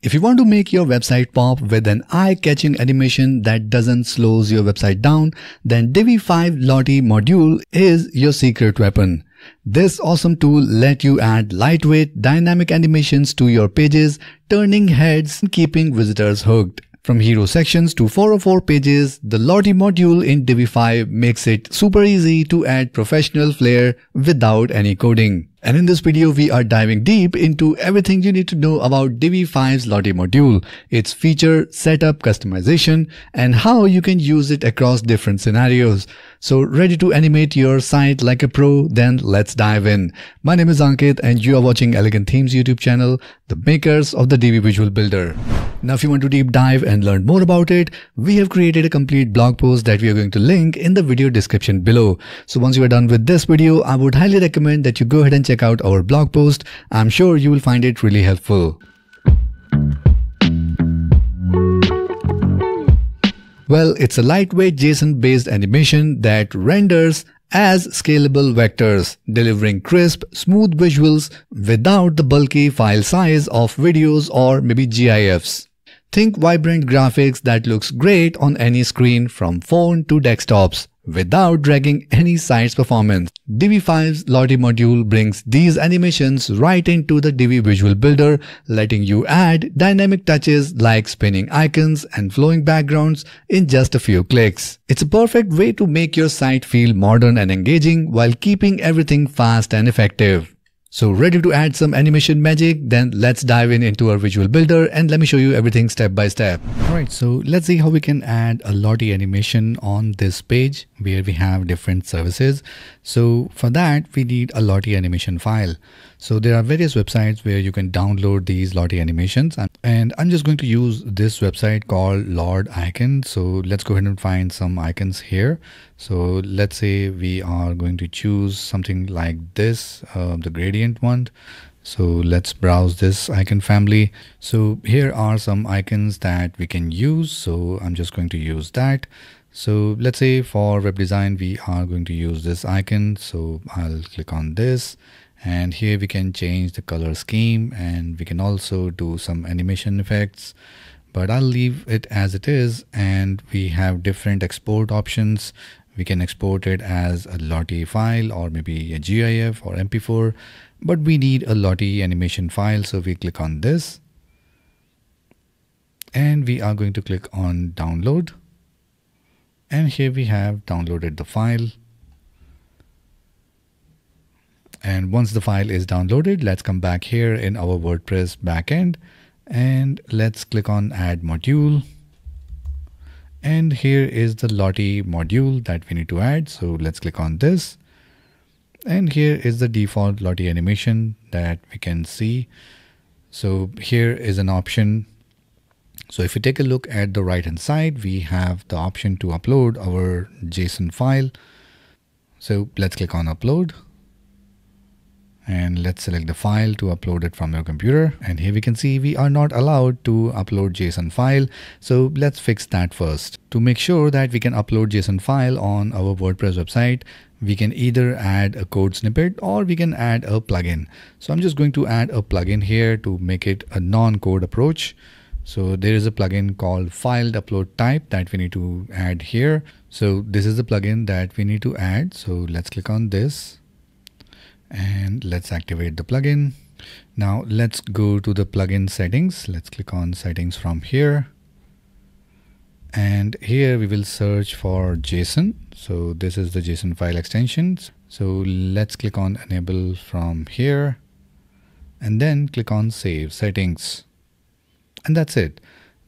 If you want to make your website pop with an eye-catching animation that doesn't slows your website down, then Divi 5 Lottie module is your secret weapon. This awesome tool let you add lightweight dynamic animations to your pages, turning heads and keeping visitors hooked. From hero sections to 404 pages, the Lottie module in Divi 5 makes it super easy to add professional flair without any coding. And in this video, we are diving deep into everything you need to know about Divi 5's Lottie module, its feature, setup, customization, and how you can use it across different scenarios. So ready to animate your site like a pro? Then let's dive in. My name is Ankit and you are watching Elegant Themes YouTube channel, the makers of the Divi Visual Builder. Now if you want to deep dive and learn more about it, we have created a complete blog post that we are going to link in the video description below. So once you are done with this video, I would highly recommend that you go ahead and check out our blog post. I'm sure you will find it really helpful. Well, it's a lightweight JSON-based animation that renders as scalable vectors, delivering crisp, smooth visuals without the bulky file size of videos or maybe GIFs. Think vibrant graphics that looks great on any screen from phone to desktops without dragging any site's performance. Divi 5's Lottie module brings these animations right into the Divi Visual Builder, letting you add dynamic touches like spinning icons and flowing backgrounds in just a few clicks. It's a perfect way to make your site feel modern and engaging while keeping everything fast and effective. So ready to add some animation magic? Then let's dive in into our visual builder and let me show you everything step by step. Alright, so let's see how we can add a Lottie animation on this page where we have different services. So for that, we need a Lottie animation file. So there are various websites where you can download these Lottie animations and I'm just going to use this website called Lordicon. So let's go ahead and find some icons here. So let's say we are going to choose something like this, uh, the gradient one. So let's browse this icon family. So here are some icons that we can use. So I'm just going to use that. So let's say for web design, we are going to use this icon. So I'll click on this and here we can change the color scheme and we can also do some animation effects. But I'll leave it as it is and we have different export options. We can export it as a Lottie file or maybe a GIF or MP4 but we need a Lottie animation file. So we click on this and we are going to click on download. And here we have downloaded the file and once the file is downloaded, let's come back here in our WordPress backend and let's click on add module. And here is the Lottie module that we need to add. So let's click on this. And here is the default Lottie animation that we can see. So here is an option. So if you take a look at the right hand side, we have the option to upload our JSON file. So let's click on upload and let's select the file to upload it from your computer. And here we can see we are not allowed to upload JSON file. So let's fix that first. To make sure that we can upload JSON file on our WordPress website we can either add a code snippet or we can add a plugin. So I'm just going to add a plugin here to make it a non-code approach. So there is a plugin called file upload type that we need to add here. So this is the plugin that we need to add. So let's click on this and let's activate the plugin. Now let's go to the plugin settings. Let's click on settings from here. And here we will search for JSON. So this is the JSON file extensions. So let's click on enable from here and then click on save settings. And that's it.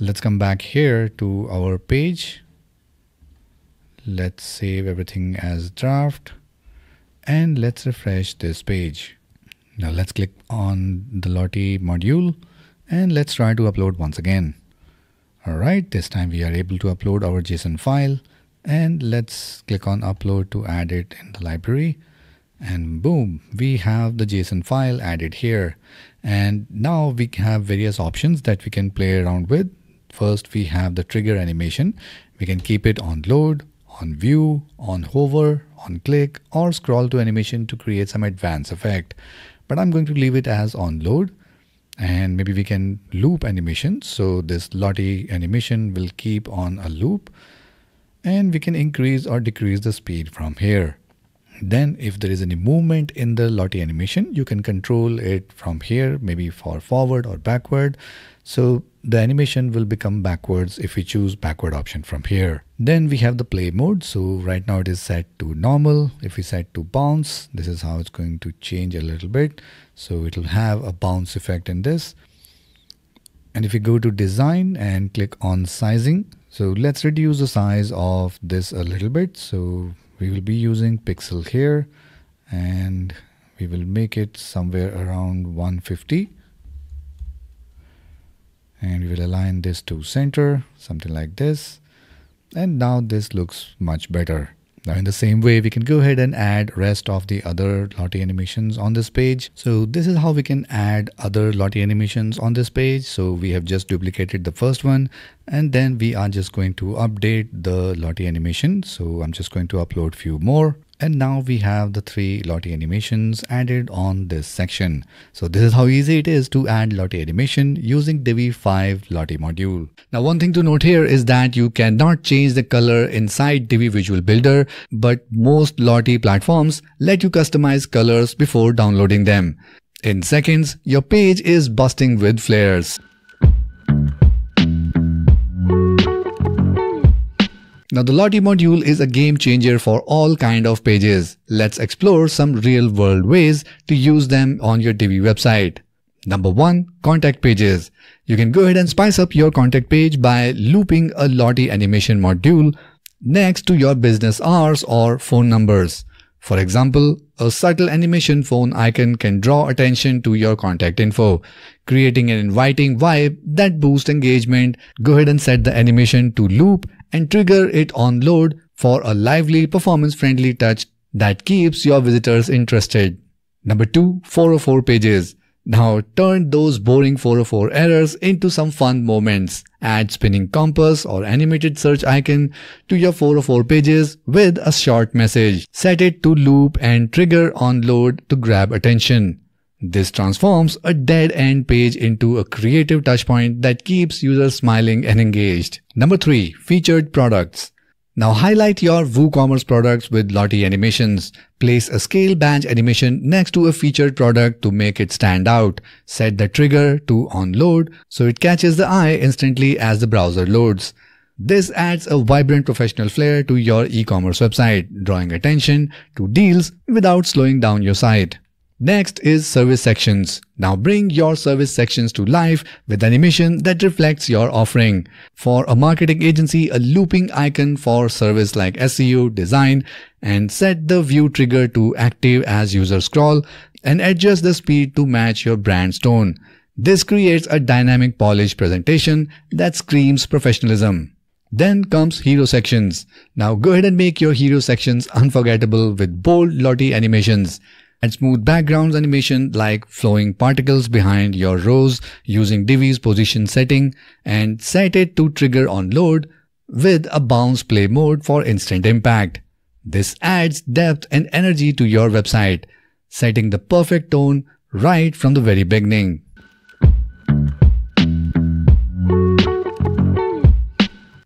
Let's come back here to our page. Let's save everything as draft and let's refresh this page. Now let's click on the Lottie module and let's try to upload once again. Alright, this time we are able to upload our JSON file and let's click on upload to add it in the library and boom, we have the JSON file added here. And now we have various options that we can play around with. First, we have the trigger animation. We can keep it on load, on view, on hover, on click or scroll to animation to create some advanced effect. But I'm going to leave it as on load. and maybe we can loop animation. So this Lottie animation will keep on a loop and we can increase or decrease the speed from here. Then if there is any movement in the Lottie animation, you can control it from here, maybe for forward or backward. So the animation will become backwards if we choose backward option from here. Then we have the play mode. So right now it is set to normal. If we set to bounce, this is how it's going to change a little bit. So it will have a bounce effect in this. And if we go to design and click on sizing, so let's reduce the size of this a little bit. So we will be using pixel here and we will make it somewhere around 150 and we will align this to center something like this. And now this looks much better. Now in the same way we can go ahead and add rest of the other Lottie animations on this page. So this is how we can add other Lottie animations on this page. So we have just duplicated the first one. And then we are just going to update the Lottie animation. So I'm just going to upload few more and now we have the three Lottie animations added on this section. So this is how easy it is to add Lottie animation using Divi 5 Lottie module. Now one thing to note here is that you cannot change the color inside Divi Visual Builder, but most Lottie platforms let you customize colors before downloading them. In seconds, your page is busting with flares. Now the Lottie module is a game changer for all kind of pages. Let's explore some real world ways to use them on your Divi website. Number 1. Contact pages. You can go ahead and spice up your contact page by looping a Lottie animation module next to your business hours or phone numbers. For example, a subtle animation phone icon can draw attention to your contact info, creating an inviting vibe that boosts engagement. Go ahead and set the animation to loop and trigger it on load for a lively performance-friendly touch that keeps your visitors interested. Number 2. 404 pages. Now turn those boring 404 errors into some fun moments. Add spinning compass or animated search icon to your 404 pages with a short message. Set it to loop and trigger on load to grab attention. This transforms a dead-end page into a creative touchpoint that keeps users smiling and engaged. Number 3. Featured products. Now highlight your WooCommerce products with Lottie animations. Place a scale badge animation next to a featured product to make it stand out. Set the trigger to on load so it catches the eye instantly as the browser loads. This adds a vibrant professional flair to your e-commerce website, drawing attention to deals without slowing down your site. Next is service sections. Now bring your service sections to life with animation that reflects your offering. For a marketing agency, a looping icon for service like SEO, design, and set the view trigger to active as users scroll and adjust the speed to match your brand's tone. This creates a dynamic polished presentation that screams professionalism. Then comes hero sections. Now go ahead and make your hero sections unforgettable with bold Lottie animations and smooth backgrounds animation like flowing particles behind your rows using Divi's position setting and set it to trigger on load with a bounce play mode for instant impact. This adds depth and energy to your website, setting the perfect tone right from the very beginning.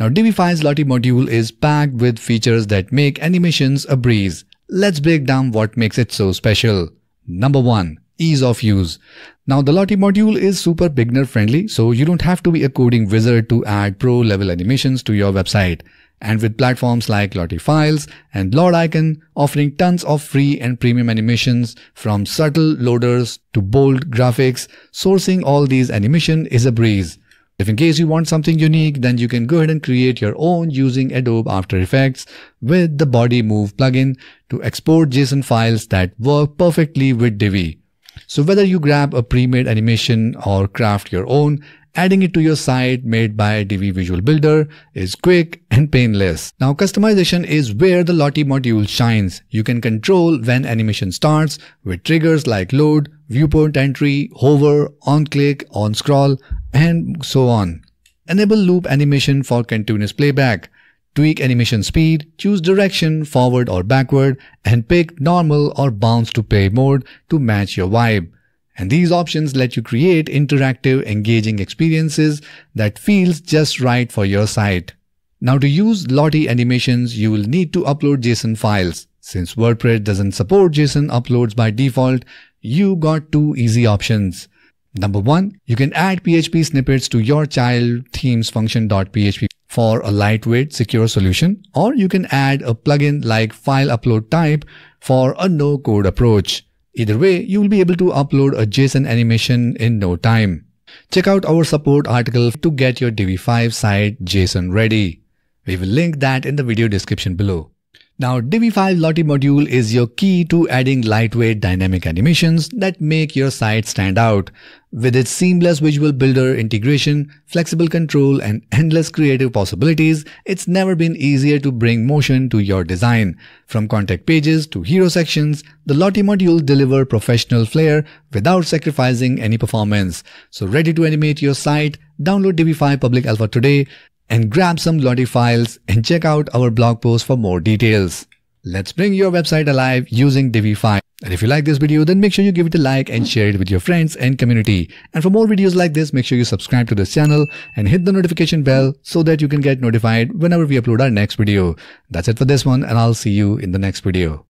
Now Divi 5's Lottie module is packed with features that make animations a breeze. Let's break down what makes it so special. Number 1. Ease of use. Now the Lottie module is super beginner friendly so you don't have to be a coding wizard to add pro level animations to your website. And with platforms like Lottie Files and Lordicon offering tons of free and premium animations from subtle loaders to bold graphics, sourcing all these animation is a breeze. If in case you want something unique, then you can go ahead and create your own using Adobe After Effects with the Bodymovin plugin to export JSON files that work perfectly with Divi. So whether you grab a pre-made animation or craft your own, Adding it to your site made by Divi Visual Builder is quick and painless. Now customization is where the Lottie module shines. You can control when animation starts with triggers like load, viewport entry, hover, on click, on scroll, and so on. Enable loop animation for continuous playback. Tweak animation speed, choose direction, forward or backward, and pick normal or bounce to play mode to match your vibe. And these options let you create interactive, engaging experiences that feels just right for your site. Now to use Lottie animations, you will need to upload JSON files. Since WordPress doesn't support JSON uploads by default, you got two easy options. Number one, you can add PHP snippets to your child themes function.php for a lightweight, secure solution, or you can add a plugin like file upload type for a no code approach. Either way, you will be able to upload a JSON animation in no time. Check out our support article to get your Divi 5 site JSON ready. We will link that in the video description below. Now Divi 5 Lottie module is your key to adding lightweight dynamic animations that make your site stand out. With its seamless visual builder integration, flexible control and endless creative possibilities, it's never been easier to bring motion to your design. From contact pages to hero sections, the Lottie module deliver professional flair without sacrificing any performance. So ready to animate your site? Download Divi 5 Public Alpha today and grab some Lottie files and check out our blog post for more details. Let's bring your website alive using Divi 5. And if you like this video, then make sure you give it a like and share it with your friends and community. And for more videos like this, make sure you subscribe to this channel and hit the notification bell so that you can get notified whenever we upload our next video. That's it for this one and I'll see you in the next video.